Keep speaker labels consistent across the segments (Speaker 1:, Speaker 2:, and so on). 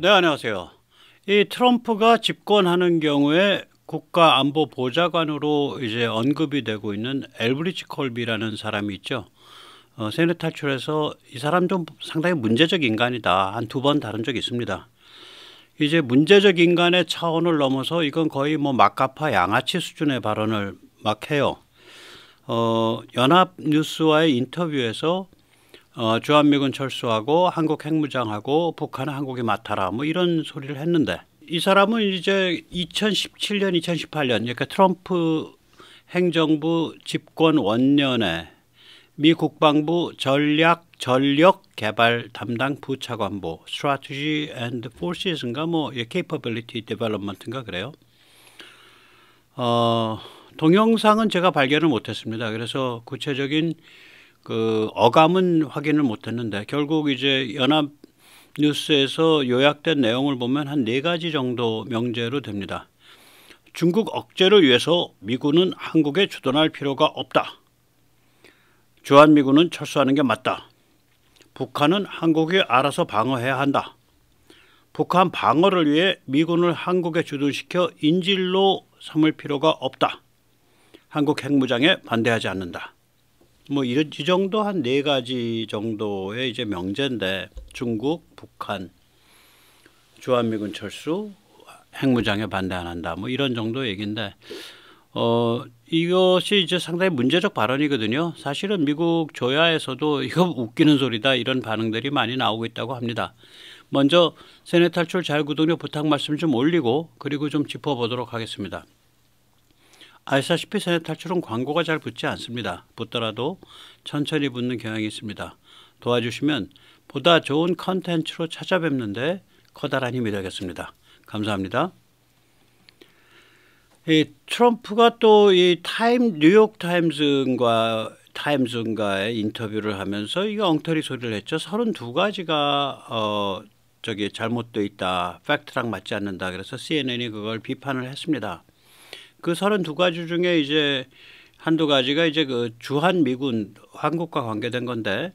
Speaker 1: 네, 안녕하세요. 이 트럼프가 집권하는 경우에 국가 안보 보좌관으로 이제 언급이 되고 있는 엘브리지 콜비라는 사람이 있죠. 어, 세뇌 탈출해서 이 사람 좀 상당히 문제적 인간이다. 한 두 번 다룬 적이 있습니다. 이제 문제적 인간의 차원을 넘어서 이건 거의 뭐 막가파 양아치 수준의 발언을 막 해요. 어, 연합뉴스와의 인터뷰에서 어, 주한미군 철수하고 한국 핵무장하고 북한은 한국이 맡아라 뭐 이런 소리를 했는데 이 사람은 이제 2017년, 2018년 그러니까 트럼프 행정부 집권 원년에 미 국방부 전략 전력 개발 담당 부차관보 Strategy and Forces인가 뭐 Capability Development인가 그래요. 어, 동영상은 제가 발견을 못했습니다. 그래서 구체적인 그 어감은 확인을 못했는데 결국 이제 연합 뉴스에서 요약된 내용을 보면 한 네 가지 정도 명제로 됩니다. 중국 억제를 위해서 미군은 한국에 주둔할 필요가 없다. 주한미군은 철수하는 게 맞다. 북한은 한국이 알아서 방어해야 한다. 북한 방어를 위해 미군을 한국에 주둔시켜 인질로 삼을 필요가 없다. 한국 핵무장에 반대하지 않는다. 뭐 이런 이 정도 한 네 가지 정도의 이제 명제인데 중국, 북한, 주한미군 철수, 핵무장에 반대 안 한다. 뭐 이런 정도 얘기인데 어 이것이 이제 상당히 문제적 발언이거든요. 사실은 미국 조야에서도 이거 웃기는 소리다 이런 반응들이 많이 나오고 있다고 합니다. 먼저 세뇌 탈출 자유구독료 부탁 말씀 좀 올리고 그리고 좀 짚어보도록 하겠습니다. 아시다시피 세뇌 탈출은 광고가 잘 붙지 않습니다. 붙더라도 천천히 붙는 경향이 있습니다. 도와주시면 보다 좋은 컨텐츠로 찾아뵙는데 커다란 힘이 되겠습니다. 감사합니다. 이 트럼프가 또 이 타임 뉴욕 타임즈과 타임즈인가에 인터뷰를 하면서 이거 엉터리 소리를 했죠. 32가지가 어 저기 잘못돼 있다. 팩트랑 맞지 않는다. 그래서 CNN이 그걸 비판을 했습니다. 그 32가지 중에 이제 한두 가지가 이제 그 주한 미군 한국과 관계된 건데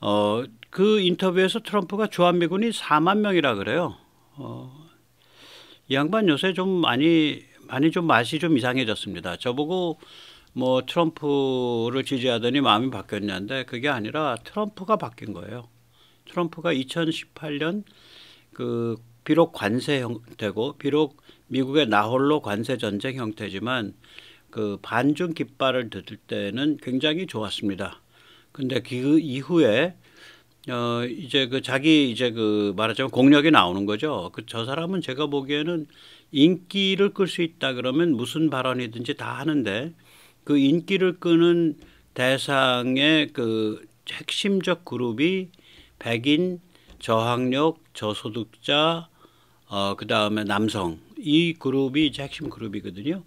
Speaker 1: 어 그 인터뷰에서 트럼프가 주한 미군이 4만 명이라 그래요. 어, 이 양반 요새 좀 많이 많이 좀 맛이 좀 이상해졌습니다. 저보고 뭐 트럼프를 지지하더니 마음이 바뀌었냐는데 그게 아니라 트럼프가 바뀐 거예요. 트럼프가 2018년 그 비록 관세 형태고 비록 미국의 나홀로 관세 전쟁 형태지만 그 반중 깃발을 들 때는 굉장히 좋았습니다. 근데 그 이후에 어 이제 그 자기 이제 그 말하자면 공력이 나오는 거죠. 그 저 사람은 제가 보기에는 인기를 끌 수 있다 그러면 무슨 발언이든지 다 하는데 그 인기를 끄는 대상의 그 핵심적 그룹이 백인, 저학력, 저소득자, 어, 그 다음에 남성 이 그룹이 이제 핵심 그룹이거든요.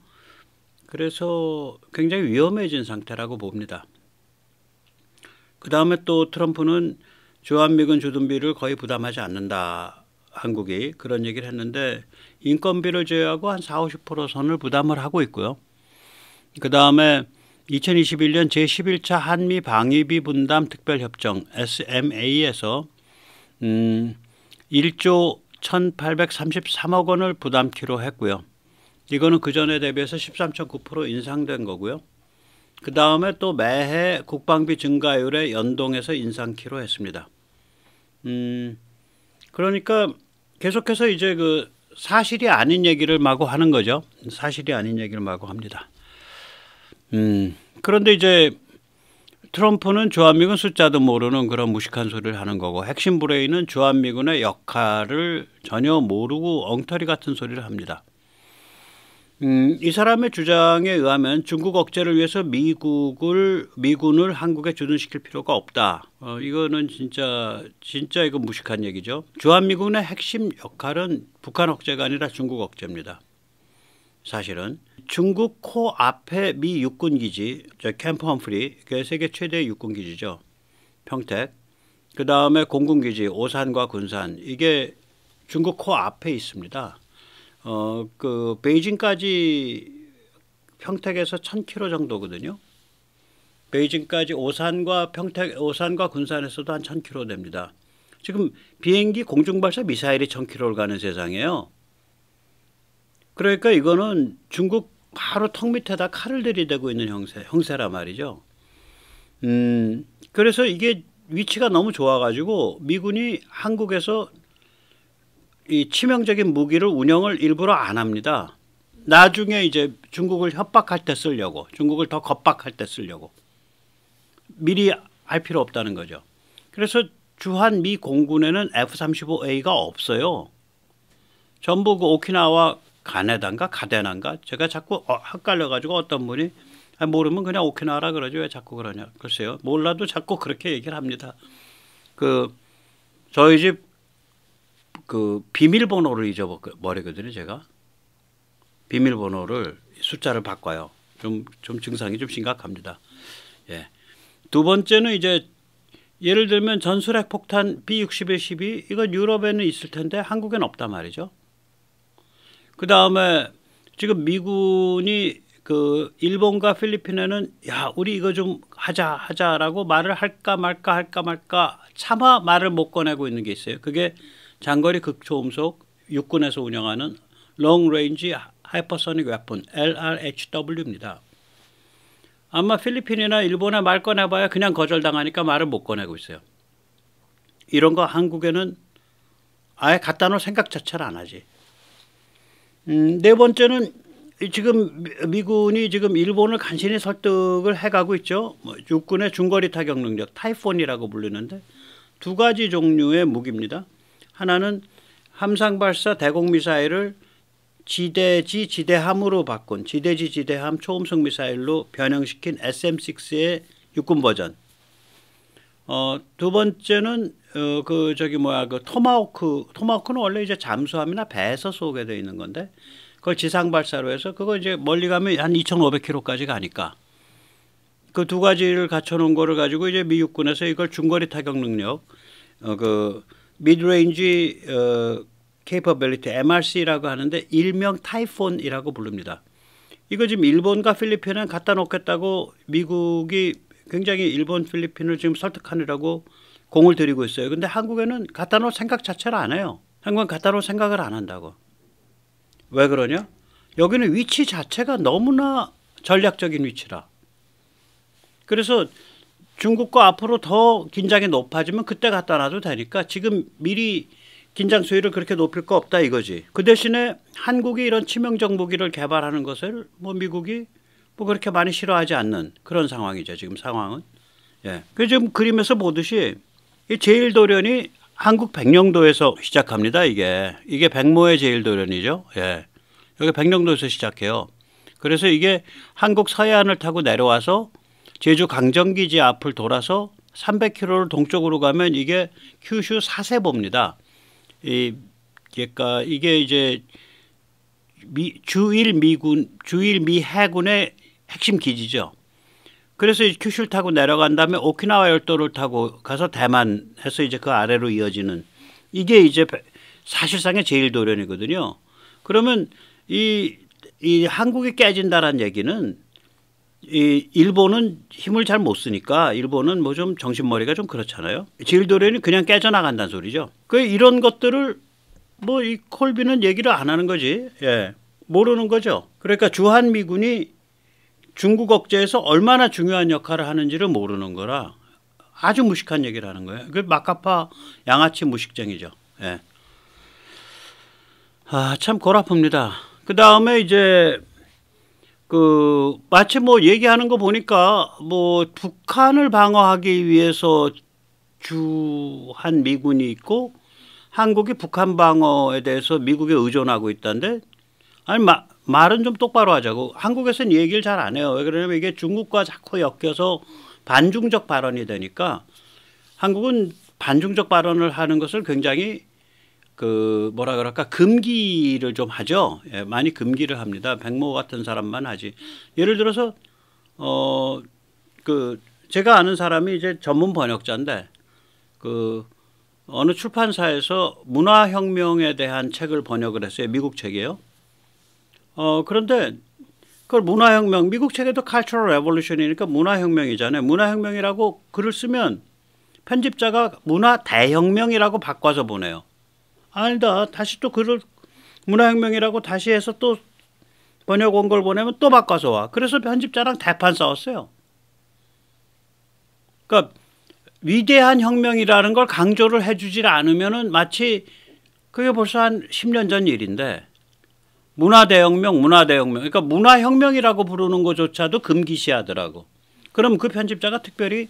Speaker 1: 그래서 굉장히 위험해진 상태라고 봅니다. 그 다음에 또 트럼프는 주한미군 주둔비를 거의 부담하지 않는다. 한국이 그런 얘기를 했는데 인건비를 제외하고 한 4, 50% 선을 부담을 하고 있고요. 그 다음에 2021년 제11차 한미 방위비 분담 특별협정 SMA에서 음, 1조 1,833억 원을 부담키로 했고요. 이거는 그 전에 대비해서 13.9% 인상된 거고요. 그 다음에 또 매해 국방비 증가율에 연동해서 인상키로 했습니다. 음, 그러니까 계속해서 이제 그 사실이 아닌 얘기를 마구 하는 거죠. 사실이 아닌 얘기를 마구 합니다. 음, 그런데 이제 트럼프는 주한미군 숫자도 모르는 그런 무식한 소리를 하는 거고 핵심 브레인은 주한미군의 역할을 전혀 모르고 엉터리 같은 소리를 합니다. 음, 이 사람의 주장에 의하면 중국 억제를 위해서 미국을 미군을 한국에 주둔시킬 필요가 없다. 어, 이거는 진짜 진짜 이거 무식한 얘기죠. 주한미군의 핵심 역할은 북한 억제가 아니라 중국 억제입니다. 사실은 중국 코 앞에 미 육군 기지, 저 캠프 험프리, 그 세계 최대 육군 기지죠. 평택. 그 다음에 공군 기지 오산과 군산 이게 중국 코 앞에 있습니다. 어, 그 베이징까지 평택에서 1000km 정도거든요. 베이징까지 오산과 평택, 오산과 군산에서도 한 1000km 됩니다. 지금 비행기 공중 발사 미사일이 1000km를 가는 세상이에요. 그러니까 이거는 중국 바로 턱 밑에다 칼을 들이대고 있는 형세, 형세라 말이죠. 음, 그래서 이게 위치가 너무 좋아가지고 미군이 한국에서 이 치명적인 무기를 운영을 일부러 안 합니다. 나중에 이제 중국을 협박할 때 쓰려고, 중국을 더 겁박할 때 쓰려고. 미리 할 필요 없다는 거죠. 그래서 주한 미 공군에는 F-35A가 없어요. 전부 그 오키나와 가네단가 가데나인가 제가 자꾸 어, 헷갈려가지고 어떤 분이 아, 모르면 그냥 오키나와라 그러죠 왜 자꾸 그러냐 글쎄요 몰라도 자꾸 그렇게 얘기를 합니다. 그 저희 집 그 비밀번호를 잊어버리거든요 제가 비밀번호를 숫자를 바꿔요. 좀 좀 증상이 좀 심각합니다. 예. 두 번째는 이제 예를 들면 전술핵 폭탄 B6112 이건 유럽에는 있을 텐데 한국엔 없단 말이죠. 그 다음에 지금 미군이 그 일본과 필리핀에는 야 우리 이거 좀 하자 하자라고 말을 할까 말까 할까 말까 차마 말을 못 꺼내고 있는 게 있어요. 그게 장거리 극초음속 육군에서 운영하는 Range Hypersonic Weapon LRHW입니다. 아마 필리핀이나 일본에 말 꺼내봐야 그냥 거절당하니까 말을 못 꺼내고 있어요. 이런 거 한국에는 아예 갖다 놓을 생각 자체를 안 하지. 음, 네 번째는 지금 미군이 지금 일본을 간신히 설득을 해가고 있죠. 뭐 육군의 중거리 타격 능력 타이폰이라고 불리는데 두 가지 종류의 무기입니다. 하나는 함상 발사 대공 미사일을 지대지 지대함으로 바꾼 지대지 지대함 초음속 미사일로 변형시킨 SM6의 육군 버전. 어, 두 번째는 어, 그 저기 뭐야 그 토마호크 토마호크는 원래 이제 잠수함이나 배에서 쏘게 돼 있는 건데 그걸 지상 발사로 해서 그거 이제 멀리 가면 한 2,500km까지 가니까 그 두 가지를 갖춰 놓은 거를 가지고 이제 미육군에서 이걸 중거리 타격 능력 어, 그 mid-range 어, capability MRC라고 하는데 일명 타이폰이라고 부릅니다. 이거 지금 일본과 필리핀은 갖다 놓겠다고 미국이 굉장히 일본 필리핀을 지금 설득하느라고 공을 들이고 있어요. 근데 한국에는 갖다 놓을 생각 자체를 안 해요. 한국은 갖다 놓을 생각을 안 한다고. 왜 그러냐? 여기는 위치 자체가 너무나 전략적인 위치라. 그래서 중국과 앞으로 더 긴장이 높아지면 그때 갖다 놔도 되니까 지금 미리 긴장 수위를 그렇게 높일 거 없다 이거지. 그 대신에 한국이 이런 치명적 무기를 개발하는 것을 뭐 미국이 뭐 그렇게 많이 싫어하지 않는 그런 상황이죠. 지금 상황은. 예. 그 지금 그림에서 보듯이 이 제일도련이 한국 백령도에서 시작합니다. 이게 이게 백모의 제일도련이죠. 예. 여기 백령도에서 시작해요. 그래서 이게 한국 서해안을 타고 내려와서 제주 강정기지 앞을 돌아서 300km를 동쪽으로 가면 이게 큐슈 사세보입니다. 이 그러니까 이게 이제 미, 주일 미군 주일 미 해군의 핵심 기지죠. 그래서 큐슈를 타고 내려간 다음에 오키나와 열도를 타고 가서 대만 해서 이제 그 아래로 이어지는 이게 이제 사실상의 제일 도련이거든요. 그러면 이, 이 한국이 깨진다라는 얘기는 이 일본은 힘을 잘 못 쓰니까 일본은 뭐 좀 정신머리가 좀 그렇잖아요. 제일 도련이 그냥 깨져나간다는 소리죠. 그 이런 것들을 뭐 이 콜비는 얘기를 안 하는 거지. 예. 모르는 거죠. 그러니까 주한미군이 중국 억제에서 얼마나 중요한 역할을 하는지를 모르는 거라 아주 무식한 얘기를 하는 거예요. 그 마카파 양아치 무식쟁이죠. 예. 아, 참 골아픕니다. 그 다음에 이제 그 마치 뭐 얘기하는 거 보니까 뭐 북한을 방어하기 위해서 주한 미군이 있고 한국이 북한 방어에 대해서 미국에 의존하고 있다는데 아니 마, 말은 좀 똑바로 하자고. 한국에서는 얘기를 잘 안 해요. 왜 그러냐면 이게 중국과 자꾸 엮여서 반중적 발언이 되니까 한국은 반중적 발언을 하는 것을 굉장히 그 뭐라 그럴까 금기를 좀 하죠. 예, 많이 금기를 합니다. 백모 같은 사람만 하지. 예를 들어서 어 그 제가 아는 사람이 이제 전문 번역자인데 그 어느 출판사에서 문화혁명에 대한 책을 번역을 했어요. 미국 책이에요. 어, 그런데 그걸 문화혁명, 미국 책에도 cultural revolution이니까 문화혁명이잖아요. 문화혁명이라고 글을 쓰면 편집자가 문화 대혁명이라고 바꿔서 보내요. 아니다. 다시 또 그걸 문화혁명이라고 다시 해서 또 번역 원고를 보내면 또 바꿔서 와. 그래서 편집자랑 대판 싸웠어요. 그러니까 위대한 혁명이라는 걸 강조를 해주질 않으면은 마치 그게 벌써 한 10년 전 일인데 문화대혁명, 문화대혁명. 그러니까 문화혁명이라고 부르는 것조차도 금기시하더라고. 그럼 그 편집자가 특별히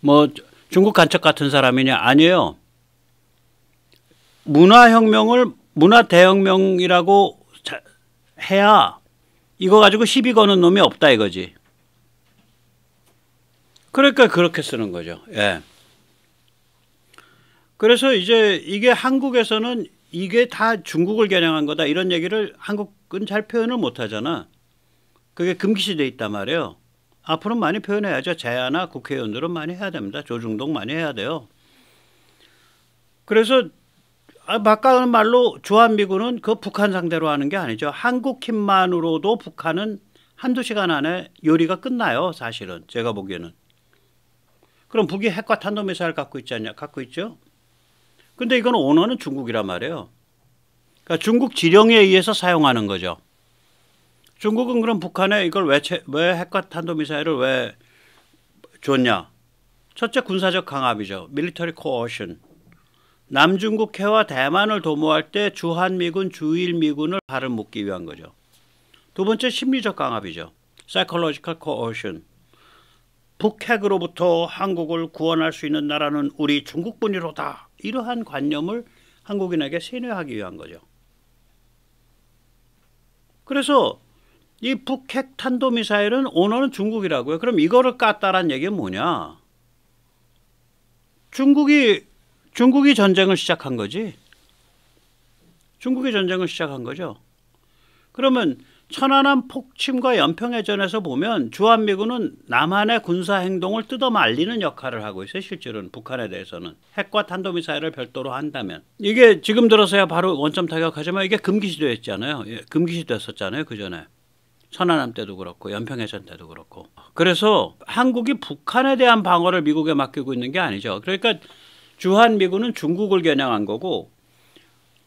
Speaker 1: 뭐 중국 간첩 같은 사람이냐? 아니에요. 문화혁명을 문화대혁명이라고 해야 이거 가지고 시비 거는 놈이 없다 이거지. 그러니까 그렇게 쓰는 거죠. 예. 그래서 이제 이게 한국에서는 이게 다 중국을 겨냥한 거다 이런 얘기를 한국은 잘 표현을 못 하잖아. 그게 금기시돼 있단 말이에요. 앞으로 많이 표현해야죠. 제야나 국회의원들은 많이 해야 됩니다. 조중동 많이 해야 돼요. 그래서 막가는 아, 말로 주한미군은 그 북한 상대로 하는 게 아니죠. 한국 힘만으로도 북한은 한두 시간 안에 요리가 끝나요. 사실은 제가 보기에는. 그럼 북이 핵과 탄도미사일 갖고 있지 않냐? 갖고 있죠. 근데 이건 오너는 중국이란 말이에요. 그러니까 중국 지령에 의해서 사용하는 거죠. 중국은 그럼 북한에 이걸 왜, 왜 핵과 탄도미사일을 왜 줬냐? 첫째 군사적 강압이죠. 밀리터리 코어션. 남중국해와 대만을 도모할 때 주한미군, 주일미군을 발을 묶기 위한 거죠. 두 번째 심리적 강압이죠. psychological coercion. 북핵으로부터 한국을 구원할 수 있는 나라는 우리 중국뿐이로다. 이러한 관념을 한국인에게 세뇌하기 위한 거죠. 그래서 이 북핵 탄도 미사일은 오너는 중국이라고요. 그럼 이거를 깠다란 얘기는 뭐냐? 중국이 중국이 전쟁을 시작한 거지. 중국이 전쟁을 시작한 거죠. 그러면 천안함 폭침과 연평해전에서 보면 주한미군은 남한의 군사 행동을 뜯어 말리는 역할을 하고 있어요. 실제로는 북한에 대해서는 핵과 탄도미사일을 별도로 한다면 이게 지금 들어서야 바로 원점 타격하지만 이게 금기시됐잖아요. 예, 금기시됐었잖아요. 그 전에 천안함 때도 그렇고 연평해전 때도 그렇고 그래서 한국이 북한에 대한 방어를 미국에 맡기고 있는 게 아니죠. 그러니까 주한미군은 중국을 겨냥한 거고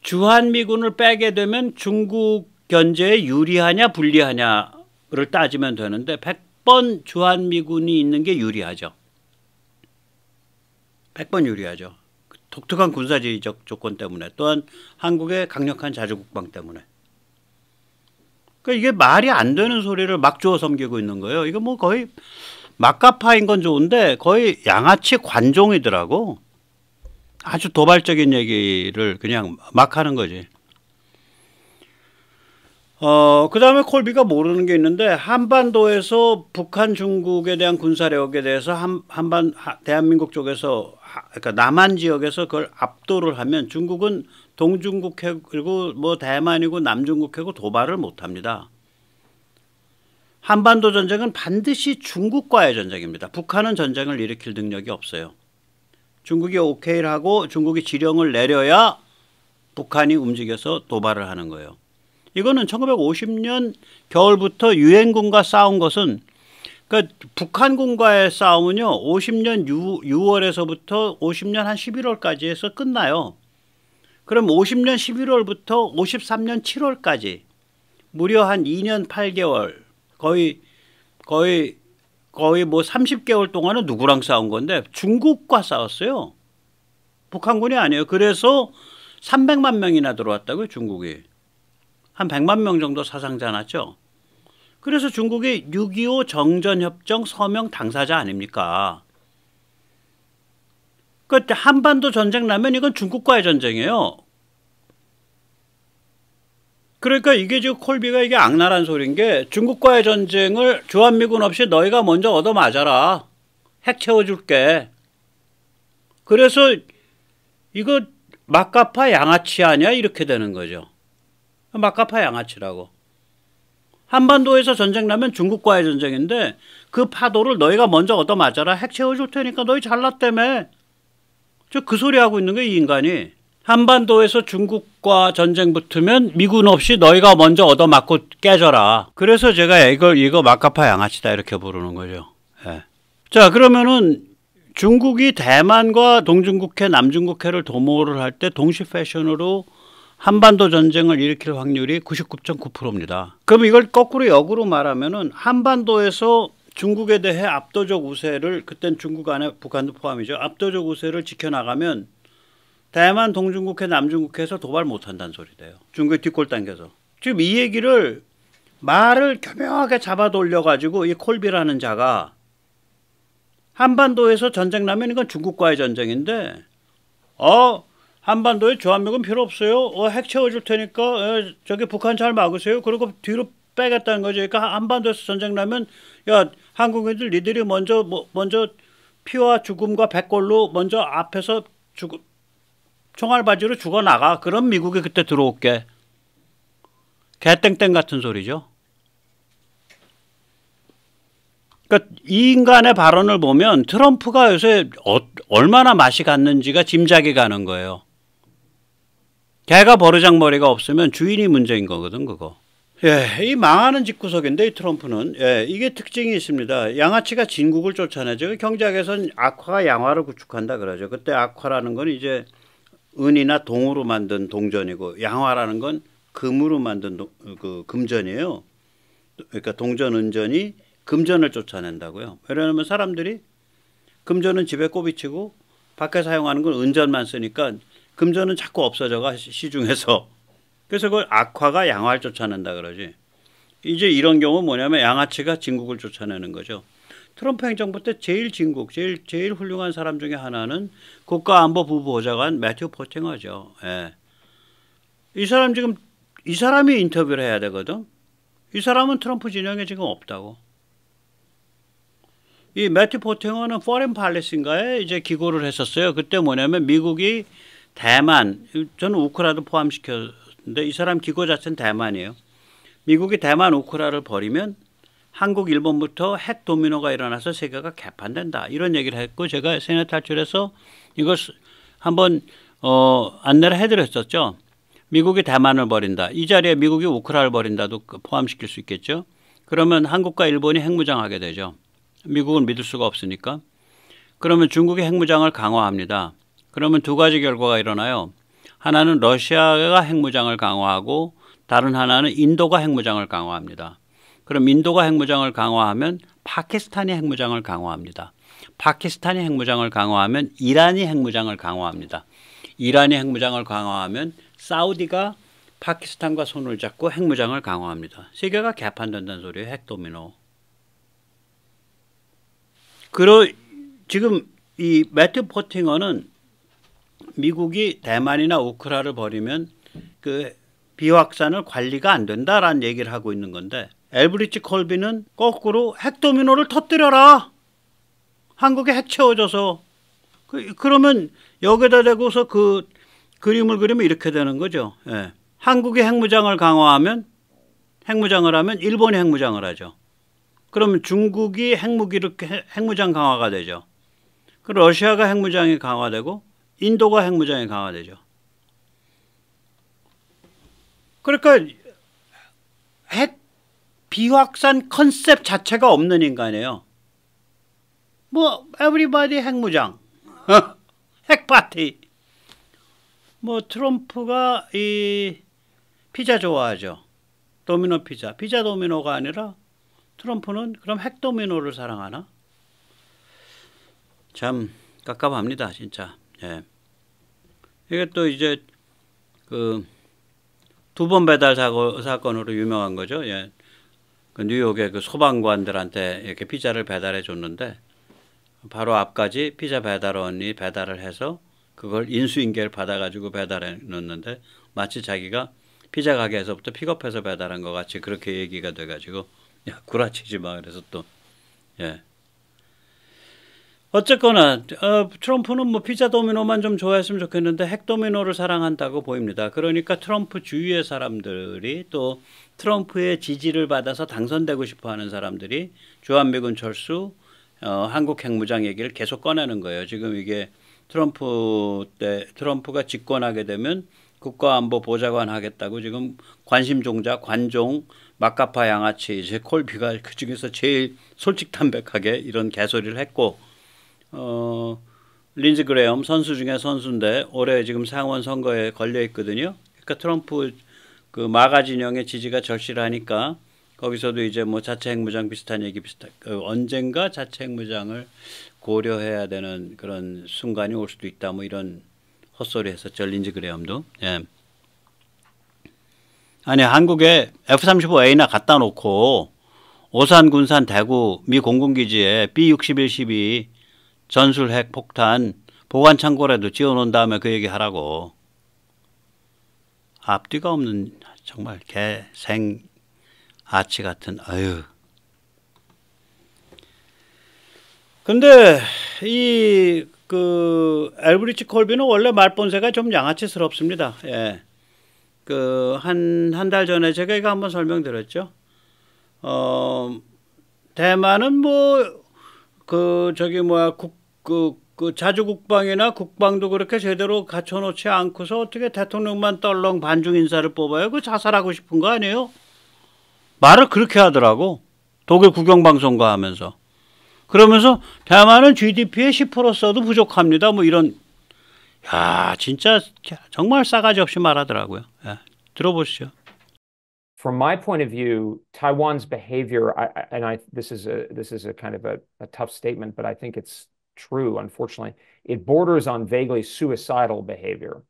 Speaker 1: 주한미군을 빼게 되면 중국 견제에 유리하냐 불리하냐를 따지면 되는데 100번 주한미군이 있는 게 유리하죠. 100번 유리하죠. 독특한 군사지휘적 조건 때문에 또한 한국의 강력한 자주국방 때문에 그러니까 이게 말이 안 되는 소리를 막 주워 섬기고 있는 거예요. 이거 뭐 거의 막가파인 건 좋은데 거의 양아치 관종이더라고. 아주 도발적인 얘기를 그냥 막 하는 거지. 어, 그 다음에 콜비가 모르는 게 있는데, 한반도에서 북한 중국에 대한 군사력에 대해서 한, 한반, 대한민국 쪽에서, 그러니까 남한 지역에서 그걸 압도를 하면 중국은 동중국해, 그리고 뭐 대만이고 남중국해고 도발을 못 합니다. 한반도 전쟁은 반드시 중국과의 전쟁입니다. 북한은 전쟁을 일으킬 능력이 없어요. 중국이 오케이를 하고 중국이 지령을 내려야 북한이 움직여서 도발을 하는 거예요. 이거는 1950년 겨울부터 유엔군과 싸운 것은 그러니까 북한군과의 싸움은요 50년 6, 6월에서부터 50년 한 11월까지 해서 끝나요. 그럼 50년 11월부터 53년 7월까지 무려 한 2년 8개월 거의 거의 거의 뭐 30개월 동안은 누구랑 싸운 건데 중국과 싸웠어요. 북한군이 아니에요. 그래서 300만 명이나 들어왔다고요, 중국이. 한 100만 명 정도 사상자 났죠. 그래서 중국이 6.25 정전협정 서명 당사자 아닙니까? 그 한반도 전쟁 나면 이건 중국과의 전쟁이에요. 그러니까 이게 지금 콜비가 이게 악랄한 소리인 게 중국과의 전쟁을 주한미군 없이 너희가 먼저 얻어 맞아라. 핵 채워줄게. 그래서 이거 막가파 양아치 아니야? 이렇게 되는 거죠. 막가파 양아치라고. 한반도에서 전쟁 나면 중국과의 전쟁인데 그 파도를 너희가 먼저 얻어 맞아라. 핵 채워줄 테니까 너희 잘났다며. 저그 소리 하고 있는 게 이 인간이. 한반도에서 중국과 전쟁 붙으면 미군 없이 너희가 먼저 얻어맞고 깨져라. 그래서 제가 이걸 이거 마카파 양아치다 이렇게 부르는 거죠. 예. 자 그러면은 중국이 대만과 동중국해, 남중국해를 도모를 할 때 동시 패션으로 한반도 전쟁을 일으킬 확률이 99.9%입니다. 그럼 이걸 거꾸로 역으로 말하면은 한반도에서 중국에 대해 압도적 우세를 그땐 중국 안에 북한도 포함이죠. 압도적 우세를 지켜나가면 대만 동중국해 남중국해에서 도발 못한다는 소리 돼요. 중국의 뒷골 당겨서. 지금 이 얘기를 말을 교묘하게 잡아 돌려가지고 이 콜비라는 자가 한반도에서 전쟁 나면 이건 중국과의 전쟁인데 어 한반도에 주한미군 필요 없어요. 어, 핵 채워줄 테니까 어, 저기 북한 잘 막으세요. 그리고 뒤로 빼겠다는 거죠. 그러니까 한반도에서 전쟁 나면 야 한국인들 니들이 먼저 뭐, 먼저 피와 죽음과 백골로 먼저 앞에서 죽 총알바지로 죽어 나가. 그럼 미국이 그때 들어올게. 개땡땡 같은 소리죠. 그러니까 이 인간의 발언을 보면 트럼프가 요새 어, 얼마나 맛이 갔는지가 짐작이 가는 거예요. 개가 버르장머리가 없으면 주인이 문제인 거거든 그거. 예, 이 망하는 집구석인데 이 트럼프는 예, 이게 특징이 있습니다. 양아치가 진국을 쫓아내죠. 경제학에서는 악화가 양화를 구축한다 그러죠. 그때 악화라는 건 이제 은이나 동으로 만든 동전이고 양화라는 건 금으로 만든 도, 그 금전이에요. 그러니까 동전 은전이 금전을 쫓아낸다고요. 왜냐하면 사람들이 금전은 집에 꼬비치고 밖에 사용하는 건 은전만 쓰니까 금전은 자꾸 없어져가 시중에서 그래서 그걸 악화가 양화를 쫓아낸다 그러지. 이제 이런 경우 뭐냐면 양아치가 진국을 쫓아내는 거죠. 트럼프 행정부 때 제일 진국, 제일 제일 훌륭한 사람 중에 하나는 국가안보 부보좌관 매튜 포팅어죠. 예. 이 사람 지금 이 사람이 인터뷰를 해야 되거든. 이 사람은 트럼프 진영에 지금 없다고. 이 매튜 포팅어는 포렌 팔레스인가에 이제 기고를 했었어요. 그때 뭐냐면 미국이 대만, 저는 우크라도 포함시켰는데 이 사람 기고 자체는 대만이에요. 미국이 대만 우크라를 버리면 한국, 일본부터 핵 도미노가 일어나서 세계가 개판된다. 이런 얘기를 했고 제가 세뇌 탈출해서 이걸 한번 어, 안내를 해드렸었죠. 미국이 대만을 버린다. 이 자리에 미국이 우크라를 버린다도 그 포함시킬 수 있겠죠. 그러면 한국과 일본이 핵무장하게 되죠. 미국은 믿을 수가 없으니까. 그러면 중국이 핵무장을 강화합니다. 그러면 두 가지 결과가 일어나요. 하나는 러시아가 핵무장을 강화하고 다른 하나는 인도가 핵무장을 강화합니다. 그럼 인도가 핵무장을 강화하면 파키스탄이 핵무장을 강화합니다. 파키스탄이 핵무장을 강화하면 이란이 핵무장을 강화합니다. 이란이 핵무장을 강화하면 사우디가 파키스탄과 손을 잡고 핵무장을 강화합니다. 세계가 개판된다는 소리예요. 핵도미노. 그러 지금 이 매트 포팅어는 미국이 대만이나 우크라를 버리면 그 비확산을 관리가 안 된다라는 얘기를 하고 있는 건데 엘브리치 콜비는 거꾸로 핵도미노를 터뜨려라. 한국에 핵 채워져서 그, 그러면 여기다 대고서 그 그림을 그리면 이렇게 되는 거죠. 예. 한국이 핵무장을 강화하면 핵무장을 하면 일본이 핵무장을 하죠. 그러면 중국이 핵무기를 핵무장 강화가 되죠. 그 러시아가 핵무장이 강화되고 인도가 핵무장이 강화되죠. 그러니까 핵 비확산 컨셉 자체가 없는 인간이에요. 뭐 everybody 핵무장, 핵party. 뭐 트럼프가 이 피자 좋아하죠. 도미노 피자. 피자 도미노가 아니라 트럼프는 그럼 핵 도미노를 사랑하나? 참 깝깝합니다, 진짜. 예. 이게 또 이제 그 두 번 배달 사고, 사건으로 유명한 거죠. 예. 그 뉴욕의 그 소방관들한테 이렇게 피자를 배달해 줬는데 바로 앞까지 피자 배달원이 배달을 해서 그걸 인수인계를 받아가지고 배달해 놓는데 마치 자기가 피자 가게에서부터 픽업해서 배달한 것 같이 그렇게 얘기가 돼가지고 야 구라치지 마 그래서 또 예. 어쨌거나 어, 트럼프는 뭐 피자 도미노만 좀 좋아했으면 좋겠는데 핵 도미노를 사랑한다고 보입니다. 그러니까 트럼프 주위의 사람들이 또 트럼프의 지지를 받아서 당선되고 싶어하는 사람들이 주한미군 철수, 어, 한국 핵무장 얘기를 계속 꺼내는 거예요. 지금 이게 트럼프 때 트럼프가 집권하게 되면 국가안보 보좌관 하겠다고 지금 관심 종자 관종 막가파 양아치 이제 콜비가 그 중에서 제일 솔직 담백하게 이런 개소리를 했고 어, 린즈 그레엄 선수 중에 선수인데 올해 지금 상원 선거에 걸려 있거든요. 그러니까 트럼프 그 마가 진영의 지지가 절실하니까 거기서도 이제 뭐 자체 핵무장 비슷한 얘기 비슷한 그 언젠가 자체 핵무장을 고려해야 되는 그런 순간이 올 수도 있다 뭐 이런 헛소리 했었죠 린즈 그레엄도 예. 아니 한국에 F-35A나 갖다 놓고 오산 군산 대구 미 공군기지에 B-6112 전술 핵 폭탄 보관 창고라도 지어놓은 다음에 그 얘기 하라고. 앞뒤가 없는 정말 개생 아치 같은 아유. 근데 이 그 엘브리치 콜비는 원래 말본새가 좀 양아치스럽습니다. 예. 그 한 한 달 전에 제가 이거 한번 설명드렸죠. 어 대만은 뭐 그 저기 뭐야 국 그, 그 자주국방이나 국방도 그렇게 제대로 갖춰놓지 않고서 어떻게 대통령만 떨렁 반중 인사를 뽑아요? 그 자살하고 싶은 거 아니에요? 말을 그렇게 하더라고. 독일 국영방송과 하면서. 그러면서 대만은 GDP의 10% 써도 부족합니다. 뭐 이런 야 진짜 정말 싸가지 없이 말하더라고요. 야, 들어보시죠.
Speaker 2: From my point of view, Taiwan's behavior, I, and I, this is a this is a kind of a, a tough statement, but I think it's true, unfortunately. It borders on vaguely suicidal behavior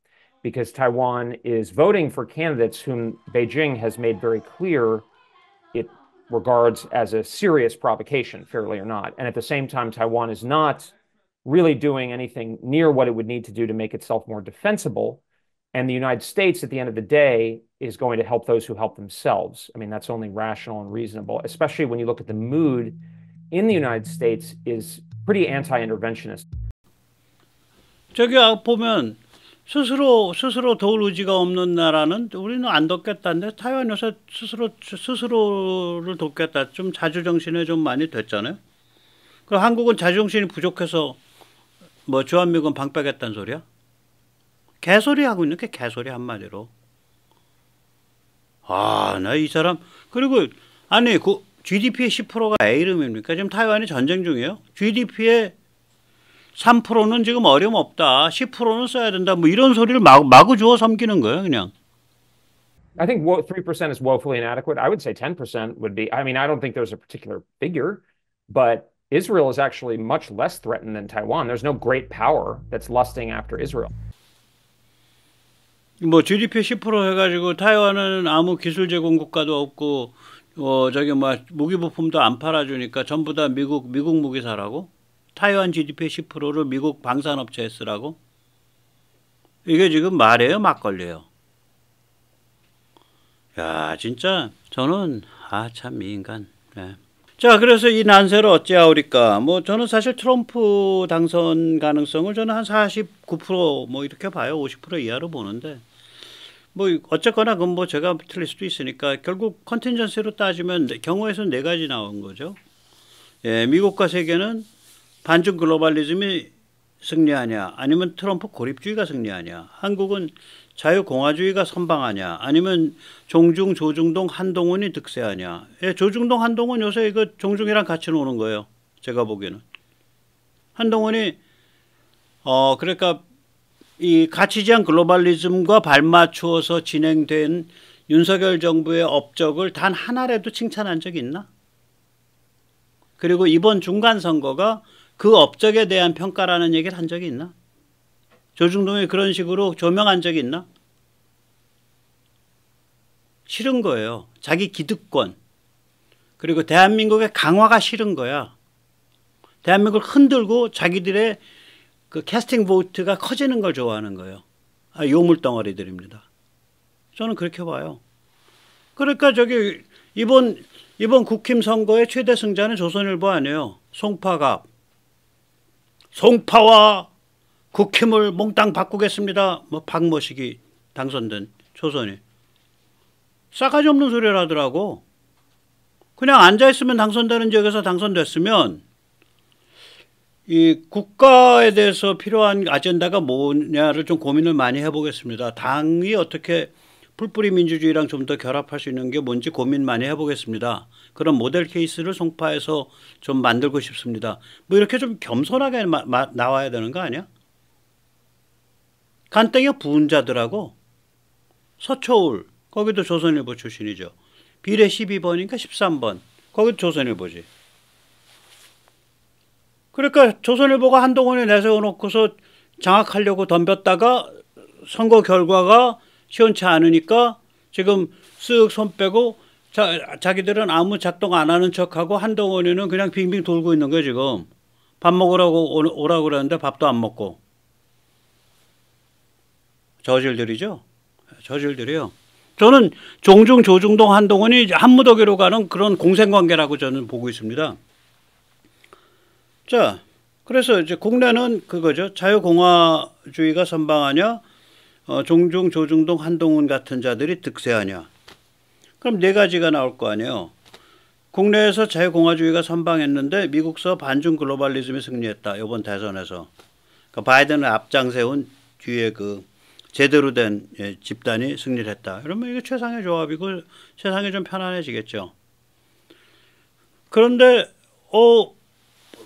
Speaker 2: because Taiwan is voting for candidates whom Beijing has made very clear it regards as a serious provocation, fairly or not. And at the same time, Taiwan is not really doing anything near what it would need to do to make itself more defensible. And the United States, at the end of the day, is going to help those who help themselves. I mean, that's only rational and reasonable, especially when you look at the mood in the United States is pretty anti-interventionist.
Speaker 1: 저기 보면 스스로 스스로 도울 의지가 없는 나라는 우리는 안 돕겠다는데 타이완 요새 스스로 스스로를 돕겠다 좀 자주 정신에 좀 많이 됐잖아요. 그 한국은 자주 정신이 부족해서 뭐 주한미군 방 빼겠다는 소리야? 개소리 하고 있는 게 개소리 한마디로. 아, 나 이 사람 그리고 아니 그 GDP의 10%가 A 이름입니까? 지금 타이완이 전쟁 중이에요. GDP의 3%는 지금 어려움 없다. 10%는 써야 된다. 뭐 이런 소리를 마구, 마구 주워 섬기는 거예요, 그냥.
Speaker 2: I think 3% is woefully inadequate. I would say 10% would be. I mean, I don't think there's a particular figure, but Israel is actually much less threatened than Taiwan. There's no great power that's lusting after Israel.
Speaker 1: 뭐 GDP 10% 해가지고 타이완은 아무 기술 제공 국가도 없고 어 저기 뭐 무기 부품도 안 팔아주니까 전부 다 미국 미국 무기 사라고 타이완 GDP 10%를 미국 방산업체에 쓰라고 이게 지금 말이에요 막걸리예요. 야 진짜 저는 아 참 이 인간. 네. 자 그래서 이 난세를 어찌하오리까 뭐 저는 사실 트럼프 당선 가능성을 저는 한 49%뭐 이렇게 봐요 50% 이하로 보는데 뭐 어쨌거나 그건 뭐 제가 틀릴 수도 있으니까 결국 컨텐전스로 따지면 경우에서 네 가지 나온 거죠. 예, 미국과 세계는 반중 글로벌리즘이 승리하냐 아니면 트럼프 고립주의가 승리하냐 한국은 자유공화주의가 선방하냐 아니면 종중 조중동 한동훈이 득세하냐. 예, 조중동 한동훈 요새 이거 종중이랑 같이 노는 거예요. 제가 보기에는. 한동훈이 어 그러니까 이 가치지향 글로벌리즘과 발맞추어서 진행된 윤석열 정부의 업적을 단 하나라도 칭찬한 적이 있나? 그리고 이번 중간 선거가 그 업적에 대한 평가라는 얘기를 한 적이 있나? 조중동이 그런 식으로 조명한 적이 있나? 싫은 거예요. 자기 기득권. 그리고 대한민국의 강화가 싫은 거야. 대한민국을 흔들고 자기들의 그 캐스팅 보트가 커지는 걸 좋아하는 거예요. 아, 요물 덩어리들입니다. 저는 그렇게 봐요. 그러니까 저기 이번 이번 국힘 선거의 최대 승자는 조선일보 아니에요. 송파갑. 송파와 국힘을 몽땅 바꾸겠습니다. 뭐 박모식이 당선된 조선이. 싸가지 없는 소리를 하더라고. 그냥 앉아있으면 당선되는 지역에서 당선됐으면 이 국가에 대해서 필요한 아젠다가 뭐냐를 좀 고민을 많이 해보겠습니다. 당이 어떻게 풀뿌리 민주주의랑 좀 더 결합할 수 있는 게 뭔지 고민 많이 해보겠습니다. 그런 모델 케이스를 송파에서 좀 만들고 싶습니다. 뭐 이렇게 좀 겸손하게 마, 마, 나와야 되는 거 아니야? 간땡이 부은자들하고 서초울 거기도 조선일보 출신이죠. 비례 12번인가 13번 거기도 조선일보지. 그러니까 조선일보가 한동훈에 내세워놓고서 장악하려고 덤볐다가 선거 결과가 시원치 않으니까 지금 쓱 손 빼고 자, 자기들은 아무 작동 안 하는 척하고 한동훈이는 그냥 빙빙 돌고 있는 거예요 지금. 밥 먹으라고 오, 라고 그러는데 밥도 안 먹고. 저질들이죠. 저질들이요. 저는 종중 조중동 한동훈이 한무더기로 가는 그런 공생관계라고 저는 보고 있습니다. 자, 그래서 이제 국내는 그거죠. 자유공화주의가 선방하냐, 어, 종중 조중동 한동훈 같은 자들이 득세하냐. 그럼 네 가지가 나올 거 아니에요. 국내에서 자유공화주의가 선방했는데 미국서 반중 글로벌리즘이 승리했다. 이번 대선에서. 그러니까 바이든을 앞장 세운 뒤에 그 제대로 된 예, 집단이 승리를 했다. 그러면 이게 최상의 조합이고 세상이 좀 편안해지겠죠. 그런데 어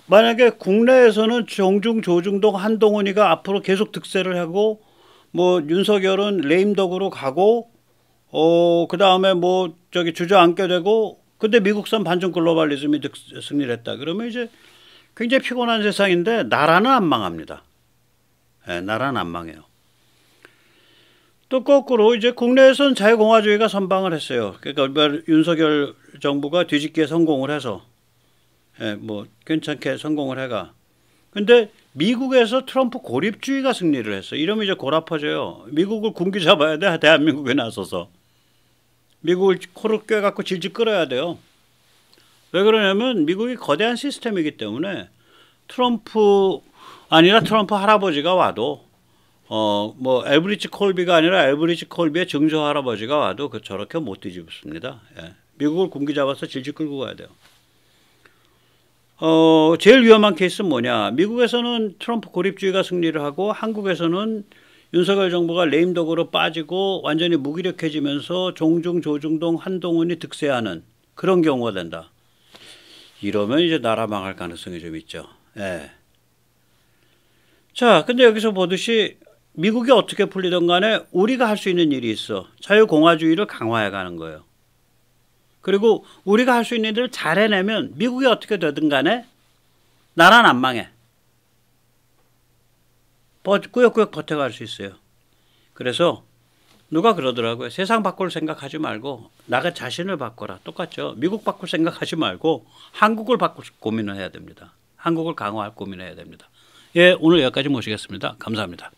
Speaker 1: 만약에 국내에서는 정중 조중동 한동훈이가 앞으로 계속 득세를 하고 뭐 윤석열은 레임덕으로 가고 어 그다음에 뭐 저기 주저앉게 되고 근데 미국산 반중 글로벌리즘이 득, 승리를 했다. 그러면 이제 굉장히 피곤한 세상인데 나라는 안 망합니다. 네, 나라는 안 망해요. 또 거꾸로 이제 국내에서는 자유공화주의가 선방을 했어요. 그러니까 윤석열 정부가 뒤집기에 성공을 해서 예, 뭐 괜찮게 성공을 해가. 근데 미국에서 트럼프 고립주의가 승리를 했어. 이러면 이제 골아퍼져요. 미국을 군기 잡아야 돼. 대한민국에 나서서. 미국을 코를 꿰갖고 질질 끌어야 돼요. 왜 그러냐면 미국이 거대한 시스템이기 때문에 트럼프 아니라 트럼프 할아버지가 와도 어, 뭐, 엘브리지 콜비가 아니라 엘브리지 콜비의 증조 할아버지가 와도 그 저렇게 못 뒤집습니다. 예. 미국을 군기 잡아서 질질 끌고 가야 돼요. 어, 제일 위험한 케이스는 뭐냐. 미국에서는 트럼프 고립주의가 승리를 하고 한국에서는 윤석열 정부가 레임덕으로 빠지고 완전히 무기력해지면서 종중, 조중동, 한동훈이 득세하는 그런 경우가 된다. 이러면 이제 나라 망할 가능성이 좀 있죠. 예. 자, 근데 여기서 보듯이 미국이 어떻게 풀리든 간에 우리가 할 수 있는 일이 있어. 자유공화주의를 강화해 가는 거예요. 그리고 우리가 할 수 있는 일을 잘 해내면 미국이 어떻게 되든 간에 나라는 안 망해. 꾸역꾸역 버텨갈 수 있어요. 그래서 누가 그러더라고요. 세상 바꿀 생각하지 말고 나가 자신을 바꿔라. 똑같죠. 미국 바꿀 생각하지 말고 한국을 바꿀 고민을 해야 됩니다. 한국을 강화할 고민을 해야 됩니다. 예, 오늘 여기까지 모시겠습니다. 감사합니다.